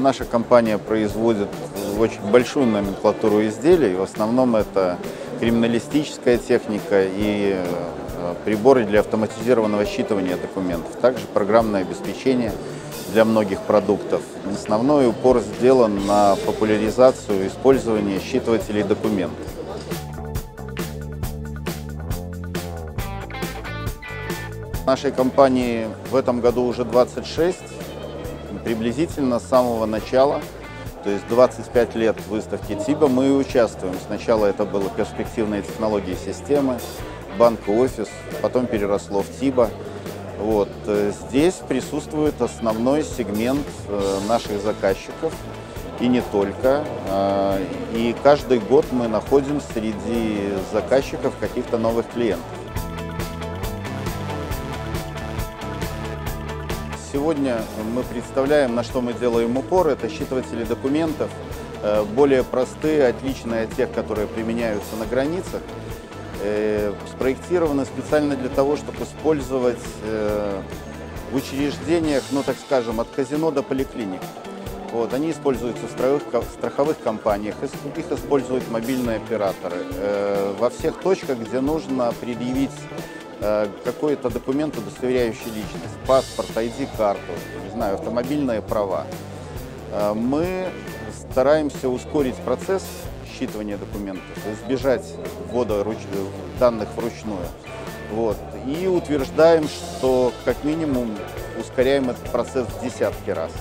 Наша компания производит очень большую номенклатуру изделий. В основном это криминалистическая техника и э, приборы для автоматизированного считывания документов. Также программное обеспечение для многих продуктов. Основной упор сделан на популяризацию использования считывателей документов. Нашей компании в этом году уже 26, приблизительно с самого начала, то есть 25 лет выставки ТИБа мы участвуем. Сначала это было перспективные технологии системы, банк офис, потом переросло в ТИБа. Вот. э, Здесь присутствует основной сегмент э, наших заказчиков, и не только. А, И каждый год мы находим среди заказчиков каких-то новых клиентов. Сегодня мы представляем, на что мы делаем упор. Это считыватели документов, э, более простые, отличные от тех, которые применяются на границах. Э, Спроектированы специально для того, чтобы использовать э, в учреждениях, ну так скажем, от казино до поликлиник. Вот, они используются в страховых, ко- страховых компаниях, их используют мобильные операторы. Во всех точках, где нужно предъявить какой-то документ, удостоверяющий личность, паспорт, ID-карту, не знаю, автомобильные права. Э, Мы стараемся ускорить процесс считывания документов, избежать ввода руч- данных вручную. Вот. И утверждаем, что как минимум ускоряем этот процесс в десятки раз.